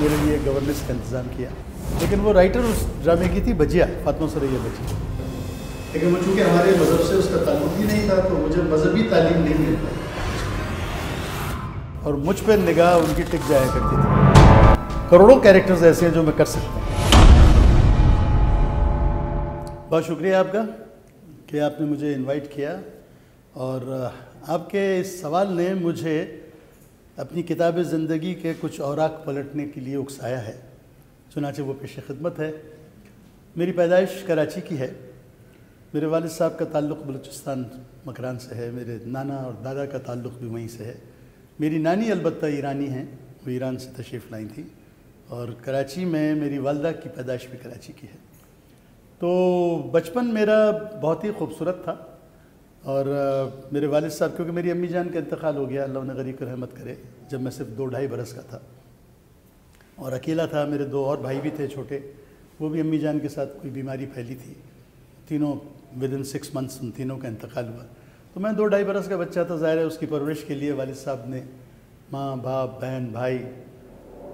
मेरे लिए गवर्नेंस का इंतज़ाम किया। लेकिन वो राइटर उस ड्रामे की थी बजिया फातमा सरैया बजिया लेकिन वो चूँकि हमारे मज़हब से उसका ताल्लुक ही नहीं था तो मुझे मजहबी तालीम नहीं मिल पाई। और मुझ पर निगाह उनकी टिक जाया करती थी। करोड़ों कैरेक्टर्स ऐसे हैं जो मैं कर सकता हूँ। बहुत शुक्रिया आपका कि आपने मुझे इनवाइट किया। और आपके इस सवाल ने मुझे अपनी किताब ज़िंदगी के कुछ औराक पलटने के लिए उकसाया है। चुनाचे वो पेश खिदमत है। मेरी पैदाइश कराची की है। मेरे वालद साहब का ताल्लुक़ बलूचिस्तान मकरान से है। मेरे नाना और दादा का ताल्लुक़ भी वहीं से है। मेरी नानी अलबत्ता ईरानी हैं। वो ईरान से तशरीफ़ लाई थी। और कराची में मेरी वालदा की पैदाइश भी कराची की है। तो बचपन मेरा बहुत ही खूबसूरत था। और आ, मेरे वालिद साहब क्योंकि मेरी अम्मी जान का इंतकाल हो गया अल्लाह ने गरीब को रहमत करे जब मैं सिर्फ़ दो ढाई बरस का था। और अकेला था मेरे दो और भाई भी थे छोटे वो भी अम्मी जान के साथ कोई बीमारी फैली थी। तीनों विद इन सिक्स मंथ्स उन तीनों का इंतकाल हुआ। तो मैं दो ढाई बरस का बच्चा था ज़ाहिर है उसकी परवरिश के लिए वालिद साहब ने माँ बाप बहन भाई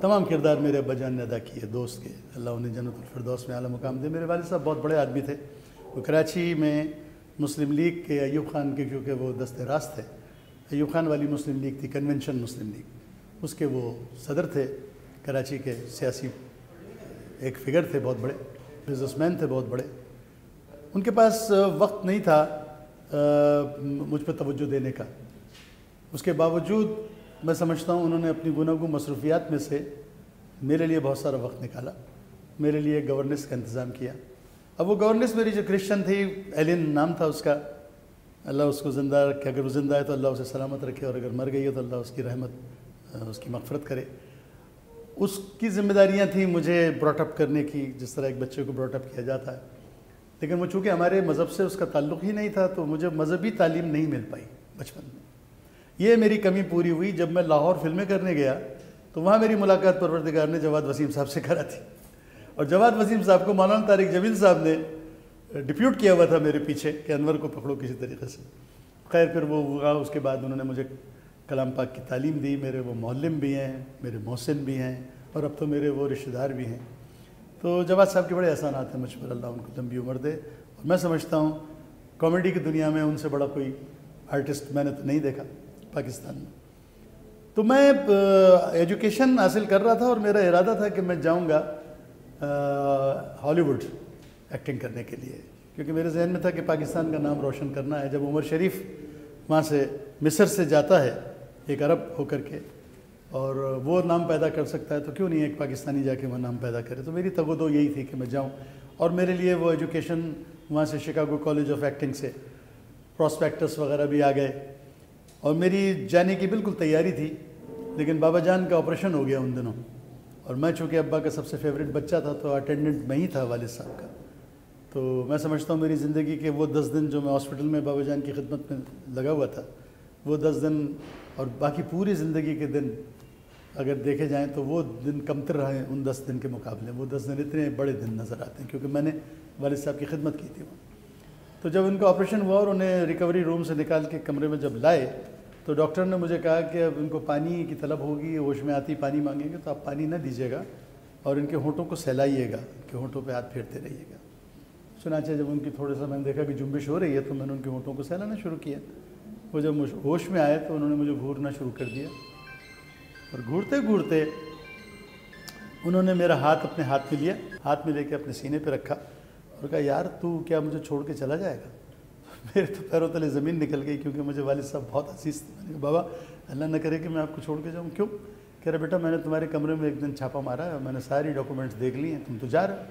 तमाम किरदार मेरे अब्बा जान ने अदा किए दोस्त के। अल्लाह उन्हें जन्नतफरदौस में आला मुकाम दे। मेरे वालिद साहब बहुत बड़े आदमी थे। वो कराची में मुस्लिम लीग के अयूब खान के, क्योंकि वो दस्ते रास्त थे अयूब खान वाली मुस्लिम लीग थी कन्वेंशन मुस्लिम लीग उसके वो सदर थे, कराची के सियासी, एक फिगर थे बहुत बड़े बिजनेसमैन थे बहुत बड़े। उनके पास वक्त नहीं था मुझ पर तवज्जो देने का। उसके बावजूद, मैं समझता हूँ उन्होंने अपनी गुनागु मसरूफियात में से मेरे लिए बहुत सारा वक्त निकाला, मेरे लिए गवर्नेंस का इंतज़ाम किया। अब वो गवर्नेंस मेरी जो क्रिश्चन थी एलिन नाम था उसका, अल्लाह उसको ज़िंदा रखे, अगर वो ज़िंदा है तो अल्लाह उसे सलामत रखे और अगर मर गई है तो अल्लाह उसकी रहमत उसकी मफ़रत करे। उसकी ज़िम्मेदारियाँ थी मुझे ब्रॉटअप करने की, जिस तरह एक बच्चे को ब्रॉटअप किया जाता है। लेकिन वो चूँकि हमारे मज़हब से उसका ताल्लुक़ ही नहीं था तो मुझे मजहबी तालीम नहीं मिल पाई बचपन में। ये मेरी कमी पूरी हुई, जब मैं लाहौर फ़िल्में करने गया तो वहाँ मेरी मुलाकात परवरदिगार ने जवाद वसीम साहब से करा थी। और जवाद वसीम साहब को मौलाना तारिक जमील साहब ने डिप्यूट किया हुआ था मेरे पीछे कि अनवर को पकड़ो किसी तरीके से। खैर, फिर वो हुआ, उसके बाद उन्होंने मुझे कलाम पाक की तालीम दी, मेरे वो मौलम भी हैं, मेरे मोहसिन भी हैं, और अब तो मेरे वो रिश्तेदार भी हैं। तो जवाद साहब के बड़े एहसान आते हैं, मुझ पर अल्लाह उनको लंबी उम्र दे। और मैं समझता हूँ, कॉमेडी की दुनिया में उनसे बड़ा कोई आर्टिस्ट मैंने तो नहीं देखा पाकिस्तान में। तो मैं एजुकेशन हासिल कर रहा था और मेरा इरादा था कि मैं जाऊँगा हॉलीवुड एक्टिंग करने के लिए। क्योंकि मेरे जहन में था कि पाकिस्तान का नाम रोशन करना है। जब उमर शरीफ वहाँ से मिस्र से जाता है, एक अरब होकर के, और वो नाम पैदा कर सकता है तो क्यों नहीं एक पाकिस्तानी जाके वह नाम पैदा करे? तो मेरी तगोदो यही थी कि मैं जाऊँ। और मेरे लिए वो एजुकेशन वहाँ से शिकागो कॉलेज ऑफ़ एक्टिंग से, प्रॉस्पेक्टस वगैरह भी आ गए। और मेरी जाने की बिल्कुल तैयारी थी, लेकिन बाबा जान का ऑपरेशन हो गया उन दिनों। और मैं चूँकि अब्बा का सबसे फेवरेट बच्चा था तो अटेंडेंट मैं ही था वालिद साहब का। तो मैं समझता हूँ मेरी ज़िंदगी के वो दस दिन जो मैं हॉस्पिटल में बाबा जान की खिदमत में लगा हुआ था, वो दस दिन और बाकी पूरी ज़िंदगी के दिन अगर देखे जाएँ तो वो दिन कमतर रहे उन दस दिन के मुकाबले। वो दस दिन इतने बड़े दिन नज़र आते हैं, क्योंकि मैंने वालिद साहब की खिदमत की थी वहाँ तो जब उनका ऑपरेशन हुआ और उन्हें रिकवरी रूम से निकाल के कमरे में जब लाए तो डॉक्टर ने मुझे कहा कि अब इनको पानी की तलब होगी, होश में आती, पानी मांगेंगे तो आप पानी ना दीजिएगा और इनके होठों को सहलाइएगा कि होठों पे हाथ फेरते रहिएगा। सुनाचे जब उनकी थोड़ा सा मैंने देखा कि जुम्बिश हो रही है तो मैंने उनके होठों को सहलाना शुरू किया। वो जब होश में आए तो उन्होंने मुझे घूरना शुरू कर दिया। और घूरते घूरते उन्होंने मेरा हाथ अपने हाथ में लिया, हाथ में लेके अपने सीने पे रखा और कहा, यार, तू क्या मुझे छोड़ के चला जाएगा? मेरे तो पैरों तले ज़मीन निकल गई क्योंकि मुझे वालिद साहब बहुत हसीस थे। मैंने कहा, बाबा, अल्लाह न करे कि मैं आपको छोड़ के जाऊँ। क्यों? कह रहे, बेटा, मैंने तुम्हारे कमरे में एक दिन छापा मारा है, मैंने सारी डॉक्यूमेंट्स देख ली हैं, तुम तो जा रहे हो।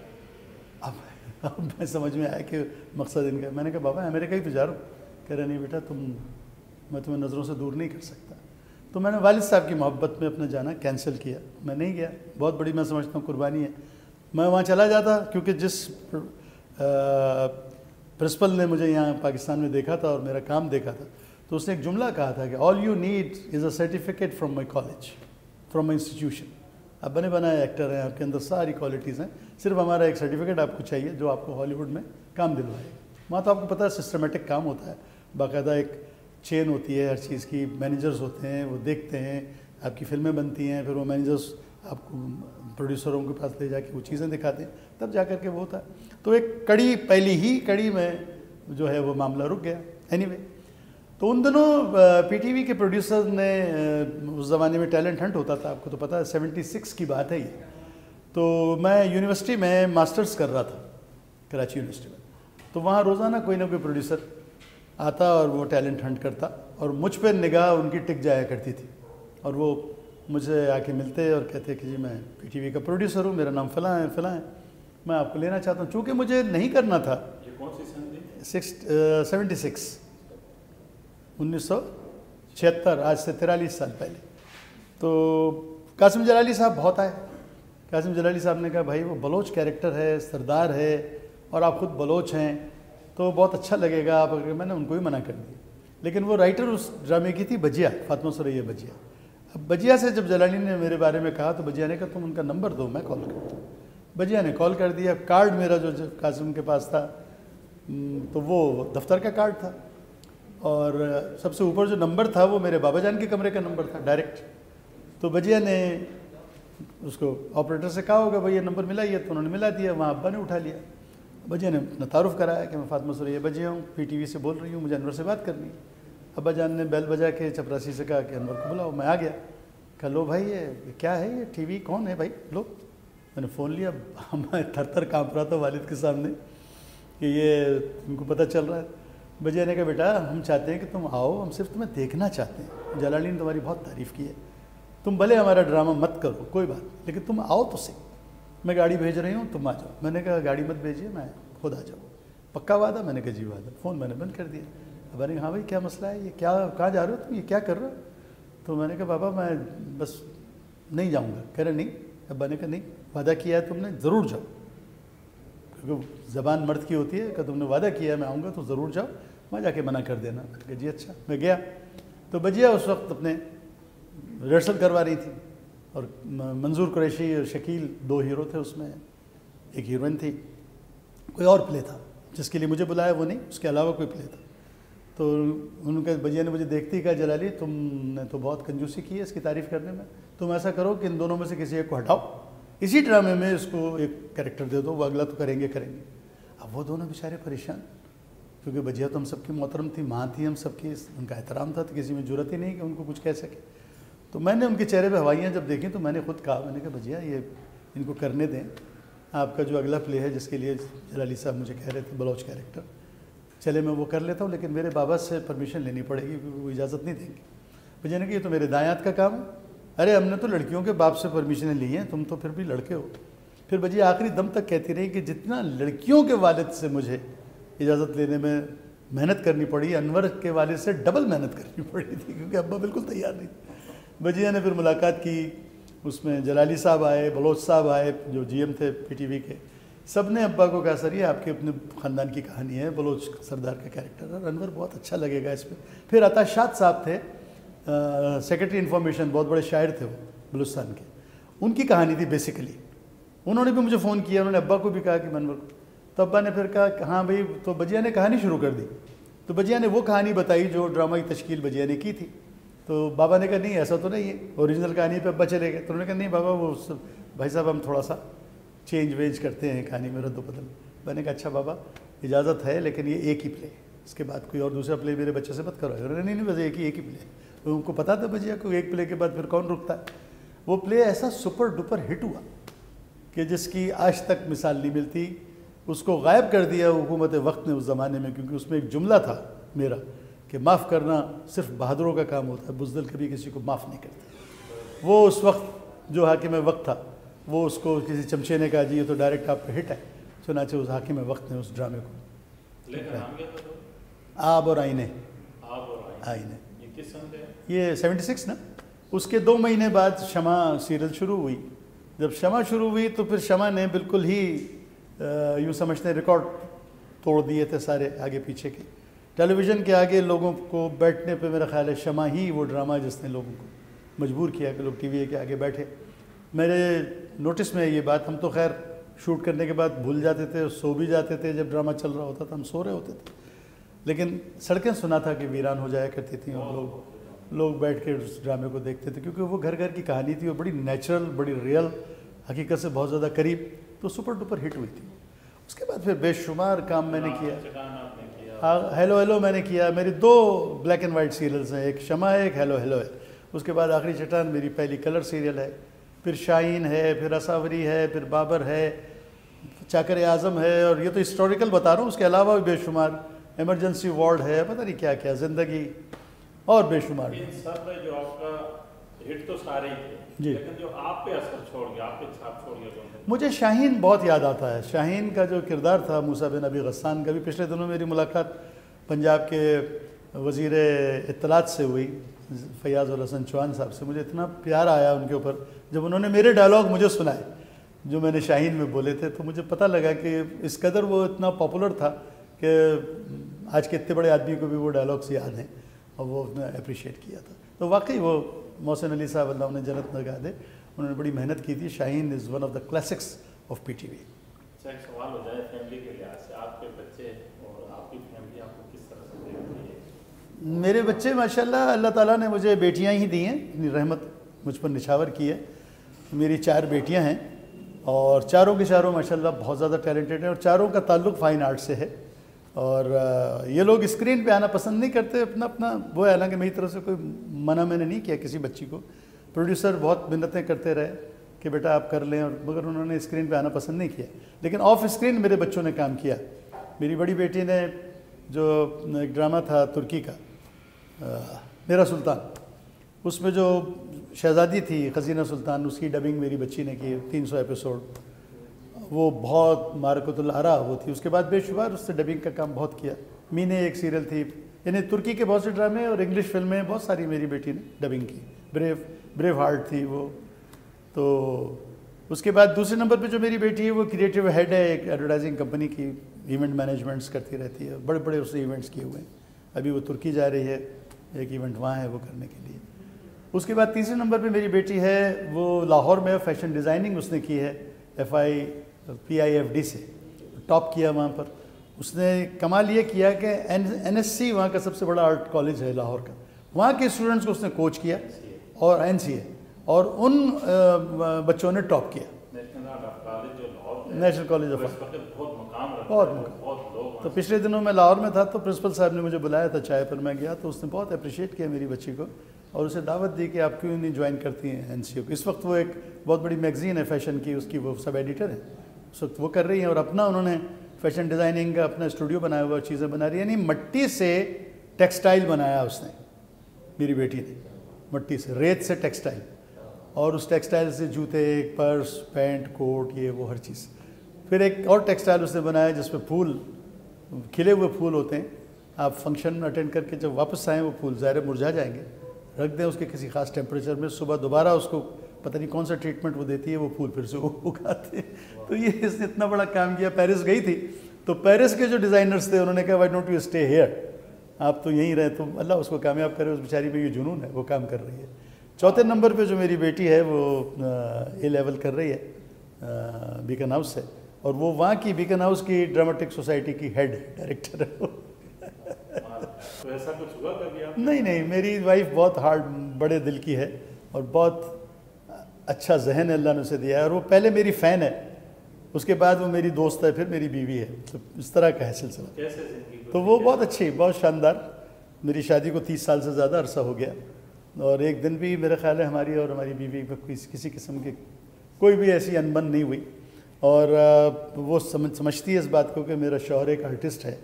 अब अब मैं समझ में आया कि मकसद इनका मैंने कहा, बाबा, अमेरिका ही तो जा रहा हूँ। कह रहे, नहीं बेटा, तुम, मैं तुम्हें नज़रों से दूर नहीं कर सकता। तो मैंने वालिद साहब की मोहब्बत में अपना जाना कैंसिल किया। मैं नहीं गया। बहुत बड़ी, मैं समझता हूँ, कुर्बानी है। मैं वहाँ चला जाता क्योंकि जिस प्रिंसिपल ने मुझे यहाँ पाकिस्तान में देखा था और मेरा काम देखा था। तो उसने एक जुमला कहा था कि all you need is a certificate from my college from my institution आप बने बनाए एक्टर हैं, आपके अंदर सारी क्वालिटीज़ हैं। सिर्फ़ हमारा एक सर्टिफिकेट आपको चाहिए जो आपको हॉलीवुड में काम दिलवाएगा वहाँ तो आपको पता है सिस्टमेटिक काम होता है। बाकायदा एक चेन होती है, हर चीज़ की मैनेजर्स होते हैं, वो देखते हैं, आपकी फ़िल्में बनती हैं, फिर वो मैनेजर्स आपको प्रोड्यूसरों के पास ले जाके वो चीज़ें दिखाते हैं। तब जा के वो था तो एक कड़ी पहली ही कड़ी में जो है वो मामला रुक गया। एनी anyway, तो उन दिनों पीटीवी के प्रोड्यूसर ने उस ज़माने में टैलेंट हंट होता था आपको तो पता है सेवेंटी सिक्स की बात है ये। तो मैं यूनिवर्सिटी में मास्टर्स कर रहा था कराची यूनिवर्सिटी में। तो वहाँ रोज़ाना कोई ना कोई प्रोड्यूसर आता और वो टैलेंट हंट करता और मुझ पर निगाह उनकी टिक जाया करती थी। और वो मुझे आके मिलते और कहते कि जी मैं पीटीवी का प्रोड्यूसर हूँ मेरा नाम फ़लाँ है फ़लाँ है। मैं आपको लेना चाहता हूँ। चूँकि मुझे नहीं करना था। सिक्स सेवेंटी सिक्स उन्नीस सौ छिहत्तर आज से तिरालीस साल पहले। तो कासिम जलाली साहब बहुत आए। कासिम जलाली साहब ने कहा भाई वो बलोच कैरेक्टर है सरदार है और आप खुद बलोच हैं तो बहुत अच्छा लगेगा आप अगर मैंने उनको ही मना कर दिया। लेकिन वो राइटर उस ड्रामे की थी बजिया फातमा सुरैया बजिया। अब बजिया से जब जलाली ने मेरे बारे में कहा तो बजिया ने कहा तुम उनका नंबर दो मैं कॉल करता बजिया ने कॉल कर दिया, कार्ड मेरा जो कासिम के पास था तो वो दफ्तर का कार्ड था। और सबसे ऊपर जो नंबर था, वो मेरे बाबा जान के कमरे का नंबर था, डायरेक्ट। तो बजिया ने उसको ऑपरेटर से कहा होगा भाई ये नंबर मिला ये तो उन्होंने मिला दिया, वहाँ अब्बा ने उठा लिया। बजिया ने अपना तारुफ कराया कि मैं फातमा सुरैया बजिया हूँ, पीटीवी से बोल रही हूँ, मुझे अनवर से बात करनी है। अब्बा जान ने बैल बजा के चपरासी से कहा कि, अनवर को बुलाओ, मैं आ गया। कहा, लो भाई, ये क्या है ये? टीवी कौन है भाई? लो। मैंने फ़ोन लिया मैं थर थर काँप रहा था वालिद के सामने, कि ये तुमको पता चल रहा है। बजिया ने कहा, बेटा, हम चाहते हैं कि तुम आओ, हम सिर्फ़ तुम्हें देखना चाहते हैं। जलाली ने तुम्हारी बहुत तारीफ़ की है। तुम भले हमारा ड्रामा मत करो, कोई बात लेकिन तुम आओ तो सही। मैं गाड़ी भेज रही हूँ, तुम आ जाओ। मैंने कहा, गाड़ी मत भेजिए, मैं खुद आ जाऊँ। पक्का वादा? मैंने कहा, जी, वादा। फ़ोन मैंने बंद कर दिया। अब मैंने हाँ भाई, क्या मसला है? ये क्या, कहाँ जा रहे हो तुम? ये क्या कर रहे हो? तो मैंने कहा, बाबा, मैं बस नहीं जाऊँगा। कह रहे, नहीं। अब्बा ने कहा, नहीं। वादा किया है तुमने, ज़रूर जाओ। क्योंकि ज़बान मर्द की होती है कि तुमने वादा किया है, मैं आऊँगा तो ज़रूर जाओ। वहाँ जाके मना कर देना। मैंने जी अच्छा मैं गया। तो बजिया उस वक्त अपने रिहर्सल करवा रही थी। और मंजूर कुरैशी और शकील दो हीरो थे उसमें। एक हीरोइन थी। कोई और प्ले था, जिसके लिए मुझे बुलाया वो नहीं, उसके अलावा कोई प्ले था। तो उनके बजिया ने मुझे देखते ही कहा, जलाली, तुमने तो बहुत कंजूसी की है इसकी तारीफ़ करने में। तुम ऐसा करो कि इन दोनों में से किसी एक को हटाओ। इसी ड्रामे में इसको एक कैरेक्टर दे दो, वो अगला तो करेंगे करेंगे। अब वो दोनों बेचारे परेशान, क्योंकि बजिया तो हम सबकी मोहतरम थी, माँ थी हम सबकी उनका एहतराम था तो किसी में ज़रूरत ही नहीं कि उनको कुछ कह सके। तो मैंने उनके चेहरे पर हवाइयाँ जब देखी तो मैंने खुद कहा, मैंने कहा भजिया ये इनको करने दें। आपका जो अगला प्ले है, जिसके लिए जलाली साहब मुझे कह रहे थे, बलोच कैरेक्टर चले मैं वो कर लेता हूँ, लेकिन मेरे बाबा से परमिशन लेनी पड़ेगी, क्योंकि वो इजाज़त नहीं देंगे। भैया ने कहा ये तो मेरे दायात का काम है। अरे, हमने तो लड़कियों के बाप से परमिशन ली हैं, तुम तो फिर भी लड़के हो। फिर भजिया आखिरी दम तक कहती रही कि जितना लड़कियों के वालिद से मुझे इजाज़त लेने में मेहनत करनी पड़ी, अनवर के वालिद से डबल मेहनत करनी पड़ी थी, क्योंकि अब्बा बिल्कुल तैयार नहीं भजिया ने फिर मुलाकात की, उसमें जलाली साहब आए, बलोच साहब आए, जो जीएम थे पीटीवी के। सबने अब्बा को कहा, सर, ये आपके अपने ख़ानदान की कहानी है, बलोच सरदार का कैरेक्टर है। अनवर बहुत अच्छा लगेगा इस पर फिर अताशाद साहब थे सेक्रेटरी इन्फॉर्मेशन बहुत बड़े शायर थे वो बलुस्तान के। उनकी कहानी थी बेसिकली उन्होंने भी मुझे फ़ोन किया, उन्होंने अब्बा को भी कहा कि, मनवर को। तो अब्बा ने फिर कहा हाँ भाई तो बजिया ने कहानी शुरू कर दी। तो बजिया ने वो कहानी बताई जो ड्रामा की तश्कील बजिया ने की थी। तो बाबा ने कहा, नहीं, ऐसा तो नहीं है। ओरिजिनल कहानी पे अब्बा चले गए। तो उन्होंने कहा, नहीं बाबा, वो भाई साहब, हम थोड़ा सा चेंज वेंज करते हैं कहानी में, रद्द बदल मैंने कहा अच्छा बाबा, इजाज़त है, लेकिन ये एक ही प्ले इसके बाद कोई और दूसरा प्ले मेरे बच्चे से मत करो। उन्होंने नहीं नहीं, बस एक ही एक ही प्ले उनको पता था भजिया को एक प्ले के बाद फिर कौन रुकता है? वो प्ले ऐसा सुपर डुपर हिट हुआ कि जिसकी आज तक मिसाल नहीं मिलती। उसको गायब कर दिया हुकूमत वक्त ने उस ज़माने में क्योंकि उसमें एक जुमला था मेरा कि माफ़ करना सिर्फ़ बहादुरों का काम होता है बुजदल कभी किसी को माफ़ नहीं करते। वो उस वक्त जो हाकिम वक्त था वो उसको किसी चमचे ने कहा जी ये तो डायरेक्ट आप पे हिट है। चुनाचे उस हाकिम वक्त ने उस ड्रामे को। आब और आईने। आईने। ये सेवेंटी सिक्स ना? उसके दो महीने बाद शमा सीरियल शुरू हुई। जब शमा शुरू हुई तो फिर शमा ने बिल्कुल ही यूँ समझते हैं, रिकॉर्ड तोड़ दिए थे सारे आगे पीछे के। टेलीविज़न के आगे लोगों को बैठने पे मेरा ख्याल है शमा ही वो ड्रामा जिसने लोगों को मजबूर किया कि लोग टीवी के आगे बैठे। मेरे नोटिस में ये बात, हम तो खैर शूट करने के बाद भूल जाते थे, सो भी जाते थे जब ड्रामा चल रहा होता था, हम सो रहे होते थे। लेकिन सड़कें सुना था कि वीरान हो जाया करती थी और लोग लोग बैठ के उस ड्रामे को देखते थे क्योंकि वो घर घर की कहानी थी और बड़ी नेचुरल बड़ी रियल हकीकत से बहुत ज़्यादा करीब तो सुपर डुपर हिट हुई थी। उसके बाद फिर बेशुमार काम मैंने किया। हाँ हेलो हेलो मैंने किया। मेरी दो ब्लैक एंड वाइट सीरियल्स हैं एक शमा है एक हेलो हेलो है। उसके बाद आखिरी चट्टान मेरी पहली कलर सीरियल है। फिर शाहीन है फिर असावरी है फिर बाबर है चाकर आज़म है और ये तो हिस्टोरिकल बता रहा हूँ उसके अलावा भी बेशुमार इमरजेंसी वार्ड है पता नहीं क्या क्या ज़िंदगी और बेशुमार। इन सब में जो आपका हिट तो सारे ही थे जी। लेकिन जो आप पे असर छोड़ गया आप पे छाप छोड़ गया मुझे शाहीन बहुत याद आता है। शाहीन का जो किरदार था मूसा बिन अबी गस्सान का भी पिछले दिनों मेरी मुलाकात पंजाब के वज़ीर इतलात से हुई फैयाज़ हसन चौहान साहब से। मुझे इतना प्यार आया उनके ऊपर जब उन्होंने मेरे डायलॉग मुझे सुनाए जो मैंने शाहीन में बोले थे तो मुझे पता लगा कि इस कदर वो इतना पॉपुलर था कि आज के इतने बड़े आदमी को भी वो डायलॉग्स याद हैं और वो उसने अप्रिशिएट किया था। तो वाकई वो मोहसिन अली साहब अल्लाह उन्हें जन्नत लगा दे। उन्होंने बड़ी मेहनत की थी। Shaheen is one of the classics of P T V सवाल हो जाए फैमिली के लिहाज से। आपके बच्चे और आपकी फैमिली आपको किस तरह से देखती है? मेरे बच्चे माशाल्लाह अल्लाह ताला ने मुझे बेटियाँ ही दी हैं। अपनी रहमत मुझ पर निछावर की है। मेरी चार बेटियाँ हैं और चारों के चारों माशाल्लाह बहुत ज़्यादा टैलेंटेड हैं और चारों का ताल्लुक़ फ़ाइन आर्ट से है। और ये लोग स्क्रीन पे आना पसंद नहीं करते अपना अपना वो है हालाँकि मेरी तरफ़ से कोई मना मैंने नहीं किया किसी बच्ची को। प्रोड्यूसर बहुत मिन्नतें करते रहे कि बेटा आप कर लें और मगर उन्होंने स्क्रीन पे आना पसंद नहीं किया। लेकिन ऑफ़ स्क्रीन मेरे बच्चों ने काम किया। मेरी बड़ी बेटी ने जो एक ड्रामा था तुर्की का अ, मेरा सुल्तान उसमें जो शहज़ादी थी खजीना सुल्तान उसकी डबिंग मेरी बच्ची ने की तीन सौ एपिसोड वो बहुत मारकतुल आरा वो थी। उसके बाद बेशुमार उससे डबिंग का काम बहुत किया। मीने एक सीरियल थी, यानी तुर्की के बहुत से ड्रामे और इंग्लिश फ़िल्में बहुत सारी मेरी बेटी ने डबिंग की। ब्रेव ब्रेव हार्ट थी वो। तो उसके बाद दूसरे नंबर पे जो मेरी बेटी है, वो क्रिएटिव हेड है, एक एडवर्टाइजिंग कंपनी की इवेंट मैनेजमेंट्स करती रहती है। बड़े बड़े उसने इवेंट्स किए हुए हैं। अभी वो तुर्की जा रही है, एक इवेंट वहाँ है वो करने के लिए। उसके बाद तीसरे नंबर पे मेरी बेटी है, वो लाहौर में फ़ैशन डिज़ाइनिंग उसने की है F I P I F D से टॉप किया वहाँ पर। उसने कमाल ये किया कि एन एन एस सी वहाँ का सबसे बड़ा आर्ट कॉलेज है लाहौर का। वहाँ के स्टूडेंट्स को उसने कोच किया और एन सी ए और उन बच्चों ने टॉप किया। नेशनल कॉलेज ऑफ़ वक्त बहुत मकाम तो पिछले दिनों मैं लाहौर में था तो प्रिंसिपल साहब ने मुझे बुलाया था चाय पर। मैं गया तो उसने बहुत अप्रिशिएट किया मेरी बच्ची को और उसे दावत दी कि आप क्यों नहीं ज्वाइन करती हैं एन को। इस वक्त वो एक बहुत बड़ी मैगजीन है फ़ैशन की उसकी वो सब एडिटर है। उस वक्त वो कर रही हैं और अपना उन्होंने फ़ैशन डिज़ाइनिंग का अपना स्टूडियो बनाया हुआ, चीज़ें बना रही है। यानी मट्टी से टेक्सटाइल बनाया उसने, मेरी बेटी ने, मट्टी से, रेत से टेक्सटाइल। और उस टेक्सटाइल से जूते पर्स, पैंट, कोट, ये, वो, हर चीज़। फिर एक और टेक्सटाइल उसने बनाया जिसमें फूल, खिले हुए फूल होते हैं। आप फ़ंक्शन अटेंड करके जब वापस आएँ, वो फूल ज़ाहिर मुरझा जाएँगे। रख दें उसके किसी खास टेम्परेचर में, सुबह दोबारा उसको पता नहीं कौन सा ट्रीटमेंट वो देती है वो फूल फिर से वो उगाते हैं। तो ये इसने इतना बड़ा काम किया पेरिस गई थी। तो पेरिस के जो डिज़ाइनर्स थे उन्होंने कहा why don't you stay here आप तो यहीं रहे तो अल्लाह उसको कामयाब करे उस बेचारी में ये जुनून है वो काम कर रही है। चौथे नंबर पे जो मेरी बेटी है वो ए लेवल कर रही है बीकन हाउस से। और वो वहाँ की बीकन हाउस की ड्रामेटिक सोसाइटी की हेड डायरेक्टर है वो। तो ऐसा कुछ हुआ कभी आप नहीं नहीं मेरी वाइफ बहुत हार्ड बड़े दिल की है और बहुत अच्छा जहन अल्लाह ने उसे दिया है। और वो पहले मेरी फ़ैन है। उसके बाद वो मेरी दोस्त है फिर मेरी बीवी है। तो इस तरह का है सिलसिला। तो वो बहुत अच्छी बहुत शानदार। मेरी शादी को तीस साल से ज़्यादा अरसा हो गया। और एक दिन भी मेरा ख्याल है हमारी और हमारी बीवी में किसी किसी किस्म की कोई भी ऐसी अनबन नहीं हुई। और वो समझ समझती है इस बात को कि मेरा शौहर एक आर्टिस्ट है।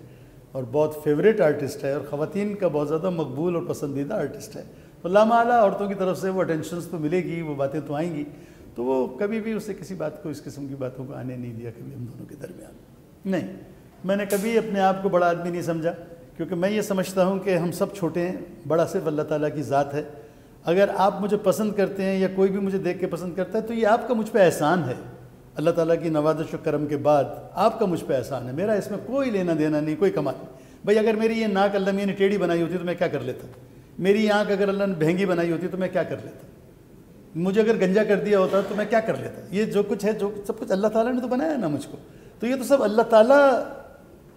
और बहुत फेवरेट आर्टिस्ट है। और ख़वान का बहुत ज़्यादा मकबूल और पसंदीदा आर्टिस्ट है। तो लामाला औरतों की तरफ़ से वो अटेंशन तो मिलेगी, वो बातें तो आएँगी। तो वो कभी भी उससे किसी बात को, इस किस्म की बातों को आने नहीं दिया कभी हम दोनों के दरमियान। नहीं, मैंने कभी अपने आप को बड़ा आदमी नहीं समझा, क्योंकि मैं ये समझता हूँ कि हम सब छोटे हैं, बड़ा सिर्फ़ अल्लाह ताला की ज़ात है। अगर आप मुझे पसंद करते हैं या कोई भी मुझे देख के पसंद करता है तो ये आपका मुझ पर एहसान है। अल्लाह ताला की नवादश करम के बाद आपका मुझ पर एहसान है। मेरा इसमें कोई लेना देना नहीं, कोई कमाल भाई, अगर मेरी ये नाक अल्लाह ने टेढ़ी बनाई होती तो मैं क्या कर लेता? मेरी आँख अगर अल्लाह ने महँगी बनाई होती तो मैं क्या कर लेता? मुझे अगर गंजा कर दिया होता तो मैं क्या कर लेता? ये जो कुछ है जो सब कुछ अल्लाह ताला ने तो बनाया ना मुझको। तो ये तो सब अल्लाह ताला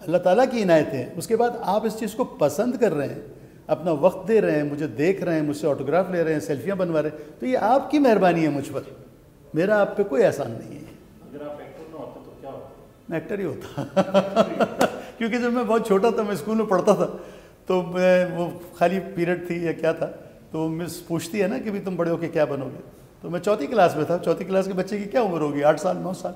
अल्लाह ताला की इनायत है। उसके बाद आप इस चीज़ को पसंद कर रहे हैं अपना वक्त दे रहे हैं मुझे देख रहे हैं मुझसे ऑटोग्राफ ले रहे हैं सेल्फियाँ बनवा रहे हैं तो ये आपकी मेहरबानी है मुझ पर। मेरा आप पे कोई एहसान नहीं है। अगर आप एक्टर ना होते तो क्या होता? मैं एक्टर ही होता। क्योंकि जब मैं बहुत छोटा था मैं स्कूल में पढ़ता था तो वो खाली पीरियड थी या क्या था तो मिस पूछती है ना कि भी तुम बड़े होके क्या बनोगे? तो मैं चौथी क्लास में था, चौथी क्लास के बच्चे की क्या उम्र होगी? आठ साल, नौ साल।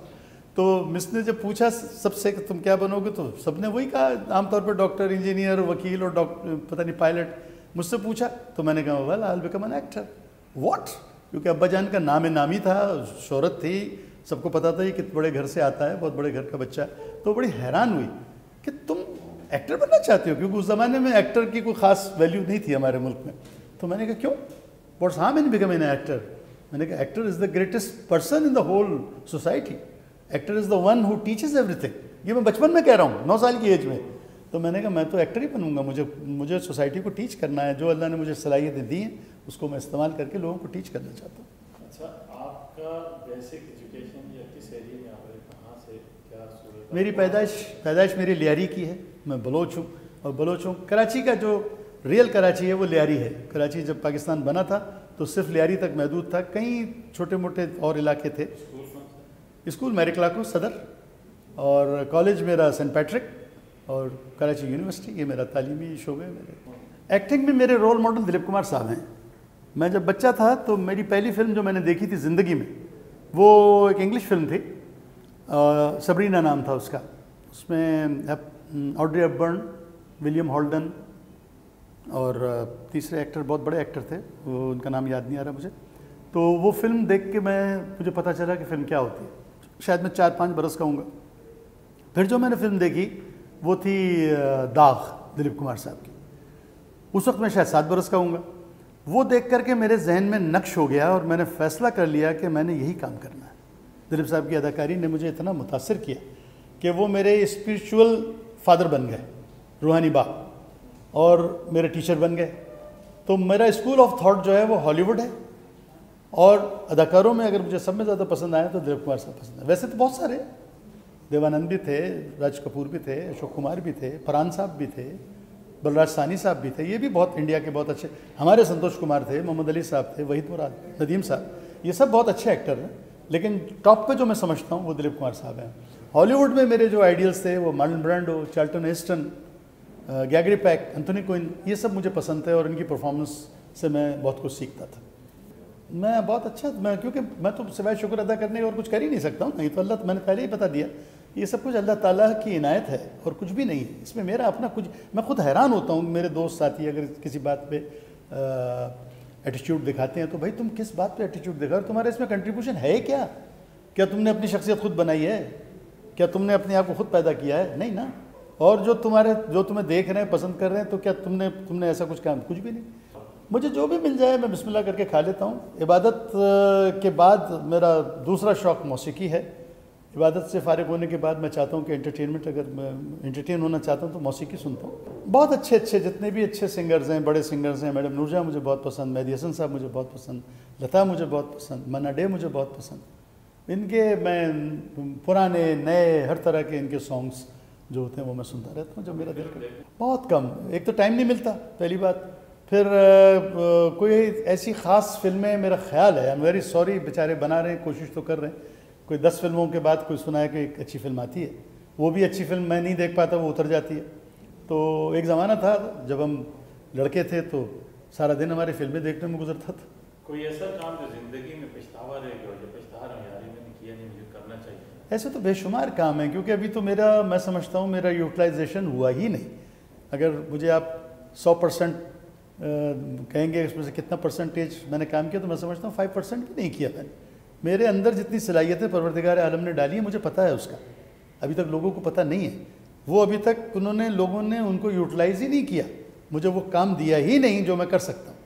तो मिस ने जब पूछा सबसे कि तुम क्या बनोगे तो सबने वही कहा, आमतौर पर डॉक्टर, इंजीनियर, वकील और डॉक्टर पता नहीं, पायलट, मुझसे पूछा। तो मैंने कहा well I become an actor what क्योंकि अब्बा जान का नाम नामी था, शोहरत थी। सबको पता था ये कितने बड़े घर से आता है, बहुत बड़े घर का बच्चा। तो बड़ी हैरान हुई कि तुम एक्टर बनना चाहते हो? क्योंकि उस ज़माने में एक्टर की कोई ख़ास वैल्यू नहीं थी हमारे मुल्क में। तो मैंने कहा क्यों? What's harm in become an actor मैंने कहा actor is the greatest person in the whole society actor is the one who teaches everything ये मैं बचपन में कह रहा हूँ नौ साल की एज में। तो मैंने कहा मैं तो एक्टर ही बनूँगा। मुझे मुझे सोसाइटी को टीच करना है। जो अल्लाह ने मुझे सलाहियतें दी हैं उसको मैं इस्तेमाल करके लोगों को टीच करना चाहता हूँ. अच्छा आपका बेसिक एजुकेशन या किस एरिया में आप कहाँ से क्या मेरी पैदाइश पैदाइश मेरी लियारी की है। मैं बलोच हूँ और बलोच हूँ। कराची का जो रियल कराची है, वो लियारी है। कराची जब पाकिस्तान बना था तो सिर्फ़ लियारी तक महदूद था। कई छोटे मोटे और इलाके थे। स्कूल सा स्कूल सदर और कॉलेज मेरा सेंट पैट्रिक और कराची यूनिवर्सिटी, ये मेरा तालीमी शोबे मेरे। एक्टिंग में मेरे रोल मॉडल दिलीप कुमार साहब हैं। मैं जब बच्चा था तो मेरी पहली फ़िल्म जो मैंने देखी थी, ज़िंदगी में, वो एक इंग्लिश फ़िल्म थी। सबरीना नाम था उसका। उसमें ऑड्री अपबर्न विलियम हॉल्डन और तीसरे एक्टर बहुत बड़े एक्टर थे, वो उनका नाम याद नहीं आ रहा मुझे। तो वो फ़िल्म देख के मैं, मुझे पता चला कि फ़िल्म क्या होती है। शायद मैं चार पाँच बरस का फिर जो मैंने फ़िल्म देखी, वो थी दाग, दिलीप कुमार साहब की। उस वक्त मैं शायद सात बरस का हूँगा। वो देख करके मेरे जहन में नक्श हो गया और मैंने फैसला कर लिया कि मैंने यही काम करना है। दिलीप साहब की अदाकारी ने मुझे इतना मुतासर किया कि वो मेरे स्पिरिचुअल फादर बन गए, रूहानी बाप और मेरे टीचर बन गए। तो मेरा स्कूल ऑफ़ थॉट जो है वो हॉलीवुड है, और अदाकारों में अगर मुझे सब में ज़्यादा पसंद आया तो दिलीप कुमार साहब पसंद है। वैसे तो बहुत सारे देवानंद भी थे, राज कपूर भी थे, अशोक कुमार भी थे फरहान साहब भी थे, बलराज सानी साहब भी थे, ये भी बहुत इंडिया के बहुत अच्छे, हमारे संतोष कुमार थे, मोहम्मद अली साहब थे, वहीद मुराद, नदीम साहब, ये सब बहुत अच्छे एक्टर हैं। लेकिन टॉप पे जो मैं समझता हूँ वो दिलीप कुमार साहब हैं। हॉलीवुड में मेरे जो आइडियल्स थे, वो Marlon Brando Charlton Heston Gregory Peck, Anthony Quinn ये सब मुझे पसंद थे और इनकी परफॉर्मेंस से मैं बहुत कुछ सीखता था। मैं बहुत अच्छा मैं, क्योंकि मैं तो सिवाय शुक्र अदा करने और कुछ कर ही नहीं सकता हूँ, नहीं तो अल्लाह, मैंने पहले ही बता दिया, ये सब कुछ अल्लाह ताला की इनायत है और कुछ भी नहीं है। इसमें मेरा अपना कुछ, मैं खुद हैरान होता हूँ, मेरे दोस्त साथी अगर किसी बात पे एटीट्यूड दिखाते हैं तो भाई तुम किस बात पे एटीट्यूड दिखा रहे? तुम्हारा इसमें कंट्रीब्यूशन है क्या? क्या तुमने अपनी शख्सियत खुद बनाई है? क्या तुमने अपने आप को खुद पैदा किया है? नहीं ना? और जो तुम्हारे, जो तुम्हें देख रहे हैं, पसंद कर रहे हैं तो क्या तुमने तुमने ऐसा कुछ काम कुछ भी नहीं। मुझे जो भी मिल जाए, मैं बिस्मिल्लाह करके खा लेता हूँ। इबादत के बाद मेरा दूसरा शौक़ मौसीकी है। इबादत से फारिग होने के बाद मैं चाहता हूँ कि एंटरटेनमेंट अगर मैं एंटरटेन होना चाहता हूँ तो मौसीकी सुनता हूँ। बहुत अच्छे अच्छे, जितने भी अच्छे सिंगर्स हैं, बड़े सिंगर्स हैं, मैडम नूरजा मुझे बहुत पसंद, मेहदी हसन साहब मुझे बहुत पसंद, लता मुझे बहुत पसंद, मन्ना डे मुझे बहुत पसंद। इनके, मैं पुराने, नए, हर तरह के इनके सॉन्ग्स जो होते हैं वो मैं सुनता रहता हूँ जब मेरा दिल करे। बहुत कम। एक तो टाइम नहीं मिलता, पहली बात। फिर कोई ऐसी ख़ास फ़िल्में मेरा ख्याल है आई एम वेरी सॉरी बेचारे बना रहे हैं, कोशिश तो कर रहे हैं। कोई दस फ़िल्मों के बाद कोई सुना है कि एक अच्छी फ़िल्म आती है। वो भी अच्छी फ़िल्म मैं नहीं देख पाता, वो उतर जाती है। तो एक ज़माना था, जब हम लड़के थे तो सारा दिन हमारी फ़िल्में देखने में गुजरता था। कोई ऐसा काम जो ज़िंदगी में पछतावा रह करना चाहिए? ऐसे तो बेशुमार काम है, क्योंकि अभी तो मेरा, मैं समझता हूँ मेरा यूटिलाइजेशन हुआ ही नहीं। अगर मुझे आप सौ परसेंट कहेंगे इसमें से कितना परसेंटेज मैंने काम किया तो मैं समझता हूँ फाइव परसेंट भी नहीं किया मैंने। मेरे अंदर जितनी सलाहियतें परवरदिगार आलम ने डाली है, मुझे पता है उसका। अभी तक लोगों को पता नहीं है। वो अभी तक उन्होंने, लोगों ने उनको यूटिलाइज ही नहीं किया। मुझे वो काम दिया ही नहीं जो मैं कर सकता हूँ।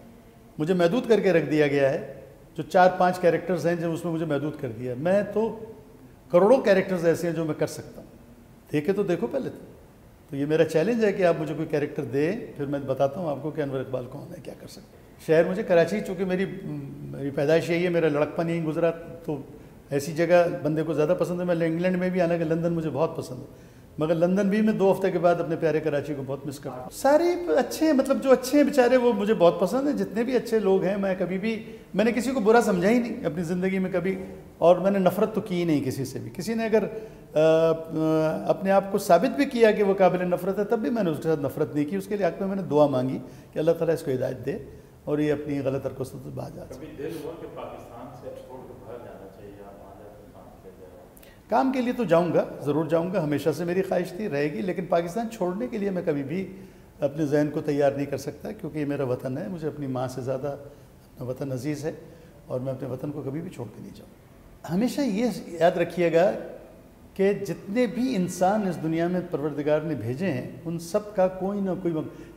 मुझे महदूद करके रख दिया गया है। जो चार पाँच कैरेक्टर्स हैं जो उसमें मुझे महदूद कर दिया मैं तो करोड़ों कैरेक्टर्स ऐसे हैं जो मैं कर सकता हूँ। देखे तो देखो पहले तो। तो ये मेरा चैलेंज है कि आप मुझे कोई कैरेक्टर दें, फिर मैं बताता हूँ आपको कि अनवर इकबाल कौन है, क्या कर सकते शहर मुझे कराची, चूँकि मेरी मेरी पैदाइश यही है, मेरा लड़कपन यहीं गुजरा तो ऐसी जगह बंदे को ज़्यादा पसंद है। मैं इंग्लैंड में भी आना कि लंदन मुझे बहुत पसंद है। मगर लंदन भी मैं दो हफ़्ते के बाद अपने प्यारे कराची को बहुत मिस करता हूँ। सारे अच्छे मतलब जो अच्छे हैं बेचारे, वो मुझे बहुत पसंद है। जितने भी अच्छे लोग हैं, मैं कभी भी, मैंने किसी को बुरा समझा ही नहीं अपनी ज़िंदगी में कभी, और मैंने नफ़रत तो की ही नहीं किसी से भी। किसी ने अगर अपने आप को साबित भी किया कि वो काबिल नफ़रत है, तब भी मैंने उसके साथ नफ़रत नहीं की। उसके लिए आग में मैंने दुआ मांगी कि अल्लाह ताला इसको हिदायत दे और ये अपनी गलत हरकत से बाहर जाकर काम के लिए तो जाऊँगा, ज़रूर जाऊँगा, हमेशा से मेरी ख्वाहिश थी, रहेगी, लेकिन पाकिस्तान छोड़ने के लिए मैं कभी भी अपने जहन को तैयार नहीं कर सकता, क्योंकि ये मेरा वतन है, मुझे अपनी माँ से ज़्यादा अपना वतन अज़ीज़ है, और मैं अपने वतन को कभी भी छोड़ के नहीं जाऊँ हमेशा ये याद रखिएगा कि जितने भी इंसान इस दुनिया में परवरदिगार ने भेजे हैं, उन सब का कोई ना कोई.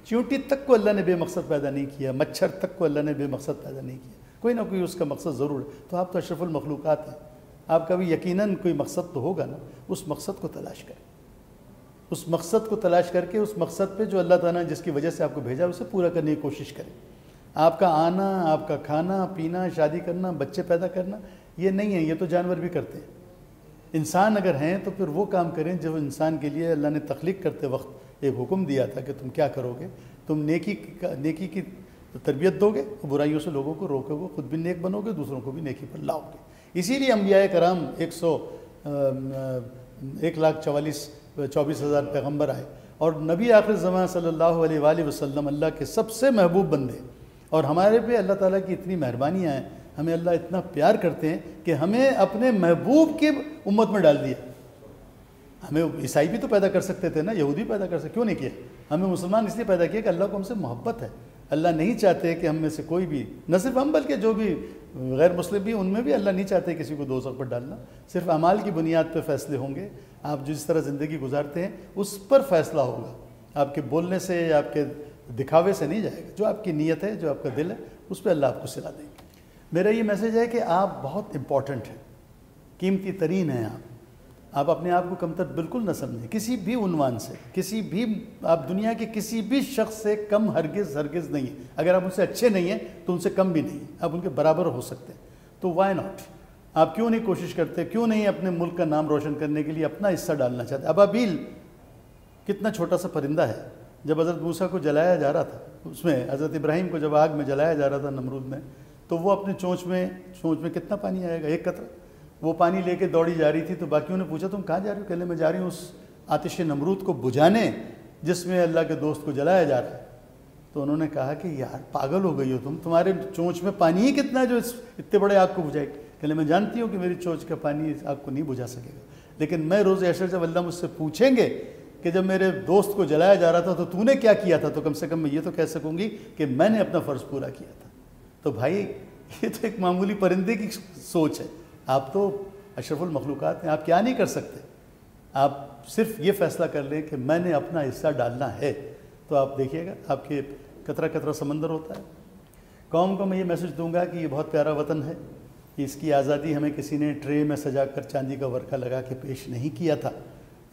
चींटी तक को अल्लाह ने बेमकसद पैदा नहीं किया, मच्छर तक को अल्लाह ने बेमकसद पैदा नहीं किया, कोई ना कोई उसका मकसद ज़रूर है तो आप तो अशरफुल हैं आपका भी यकीनन कोई मकसद तो होगा ना, उस मकसद को तलाश करें। उस मकसद को तलाश करके उस मकसद पे जो अल्लाह ताला जिसकी वजह से आपको भेजा, उसे पूरा करने की कोशिश करें। आपका आना, आपका खाना, पीना, शादी करना, बच्चे पैदा करना, ये नहीं है, ये तो जानवर भी करते हैं। इंसान अगर हैं तो फिर वो काम करें जो इंसान के लिए अल्लाह ने तख्लीक करते वक्त एक हुक्म दिया था कि तुम क्या करोगे? तुम नेकी नेकी की तरबियत दोगे, बुराइयों से लोगों को रोकोगे, खुद भी नेक बनोगे, दूसरों को भी नेकी पर लाओगे। इसीलिए अम्बिया कराम एक सौ एक लाख चवालीस, चौबीस हज़ार पैगंबर आए। और नबी आखिर सल्लल्लाहु अलैहि वसल्लम अल्लाह के सबसे महबूब बंदे। और हमारे पे अल्लाह ताला की इतनी मेहरबानियाँ हैं, हमें अल्लाह इतना प्यार करते हैं कि हमें अपने महबूब की उम्मत में डाल दिया। हमें ईसाई भी तो पैदा कर सकते थे ना, यहूदी पैदा कर सकते, क्यों नहीं किया? हमें मुसलमान इसलिए पैदा किया कि अल्लाह को हमसे मोहब्बत है। अल्लाह नहीं चाहते कि हम में से कोई भी, न सिर्फ़ हम, बल्कि जो भी गैर मुस्लिम भी, उनमें भी अल्लाह नहीं चाहते किसी को दो सौ पर डालना। सिर्फ़ अमाल की बुनियाद पर फैसले होंगे। आप जिस तरह ज़िंदगी गुजारते हैं, उस पर फैसला होगा। आपके बोलने से या आपके दिखावे से नहीं जाएगा। जो आपकी नीयत है, जो आपका दिल है, उस पर अल्लाह आपको सिला देंगे। मेरा ये मैसेज है कि आप बहुत इंपॉर्टेंट हैं। कीमती तरीन हैं आप। आप अपने आप को कमतर बिल्कुल न समझें। किसी भी उनवान से, किसी भी, आप दुनिया के किसी भी शख्स से कम हरगिज़ हरगिज़ नहीं है। अगर आप उनसे अच्छे नहीं हैं तो उनसे कम भी नहीं आप उनके बराबर हो सकते हैं। तो वाई नॉट आप क्यों नहीं कोशिश करते? क्यों नहीं अपने मुल्क का नाम रोशन करने के लिए अपना हिस्सा डालना चाहते? अबाबील कितना छोटा सा परिंदा है। जब हज़रत मूसा को जलाया जा रहा था, उसमें हज़रत इब्राहिम को जब आग में जलाया जा रहा था नमरूद में तो वो अपने चोंच में चोंच में कितना पानी आएगा? एक कतरा। वो पानी लेके दौड़ी जा रही थी तो बाकियों ने पूछा, तुम कहाँ जा रही हो? कहले मैं जा रही हूँ उस आतिश नमरूद को बुझाने, जिसमें अल्लाह के दोस्त को जलाया जा रहा है। तो उन्होंने कहा कि, यार, पागल हो गई हो तुम। तुम्हारे चोंच में पानी ही कितना है जो इस, इतने बड़े आग को बुझाए? कहले मैं जानती हूँ कि मेरी चोंच का पानी इस आग को नहीं बुझा सकेगा। लेकिन मैं रोज़ ऐशर जब अल्लाह मुझसे पूछेंगे कि जब मेरे दोस्त को जलाया जा रहा था तो तूने क्या किया था? तो कम से कम मैं ये तो कह सकूँगी कि मैंने अपना फ़र्ज़ पूरा किया था। तो भाई, ये तो एक मामूली परिंदे की सोच है। आप तो अशरफुल मखलूक़ात हैं, आप क्या नहीं कर सकते? आप सिर्फ़ ये फ़ैसला कर लें कि मैंने अपना हिस्सा डालना है। तो आप देखिएगा, आपके कतरा कतरा समंदर होता है। कौम को मैं ये मैसेज दूँगा कि ये बहुत प्यारा वतन है कि इसकी आज़ादी हमें किसी ने ट्रे में सजा कर चांदी का वर्का लगा के पेश नहीं किया था।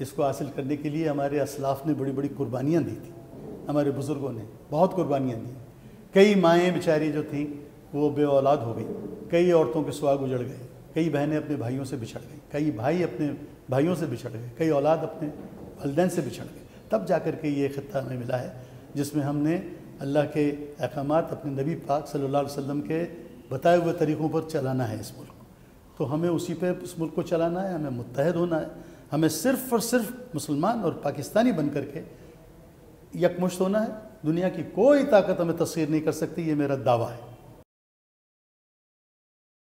इसको हासिल करने के लिए हमारे असलाफ ने बड़ी बड़ी कुर्बानियाँ दी थी। हमारे बुज़ुर्गों ने बहुत कुर्बानियाँ दी। कई माएँ बेचारी जो थीं, वो बे औलाद हो गई। कई औरतों के सुहाग उजड़ गए। कई बहनें अपने भाइयों से बिछड़ गई, कई भाई अपने भाइयों से बिछड़ गए, कई औलाद अपने वालदेन से बिछड़ गए। तब जा कर के ये ख़त्ता हमें मिला है, जिसमें हमने अल्लाह के अहकाम अपने नबी पाक सल्लल्लाहु अलैहि वसल्लम के बताए हुए तरीक़ों पर चलाना है इस मुल्क को। तो हमें उसी पर इस मुल्क को चलाना है, हमें मुतहद होना है, हमें सिर्फ़ और सिर्फ़ मुसलमान और पाकिस्तानी बन कर के यकमुश्त होना है। दुनिया की कोई ताकत हमें तस्वीर नहीं कर सकती, ये मेरा दावा है।